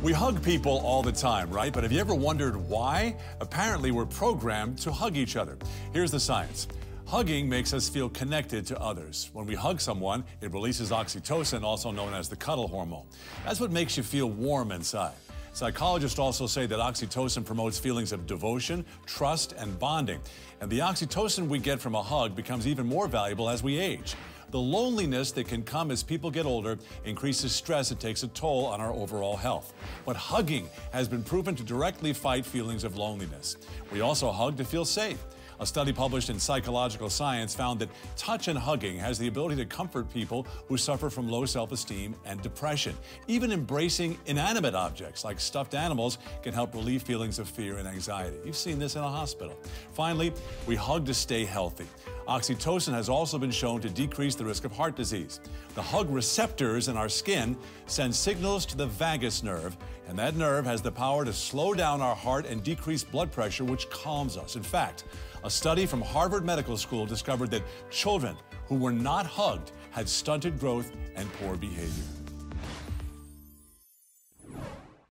We hug people all the time, right? But have you ever wondered why? Apparently, we're programmed to hug each other. Here's the science. Hugging makes us feel connected to others. When we hug someone, it releases oxytocin, also known as the cuddle hormone. That's what makes you feel warm inside. Psychologists also say that oxytocin promotes feelings of devotion, trust, and bonding. And the oxytocin we get from a hug becomes even more valuable as we age. The loneliness that can come as people get older increases stress and takes a toll on our overall health. But hugging has been proven to directly fight feelings of loneliness. We also hug to feel safe. A study published in Psychological Science found that touch and hugging has the ability to comfort people who suffer from low self esteem and depression. Even embracing inanimate objects like stuffed animals can help relieve feelings of fear and anxiety. You've seen this in a hospital. Finally, we hug to stay healthy. Oxytocin has also been shown to decrease the risk of heart disease. The hug receptors in our skin send signals to the vagus nerve, and that nerve has the power to slow down our heart and decrease blood pressure, which calms us. In fact, a study from Harvard Medical School discovered that children who were not hugged had stunted growth and poor behavior.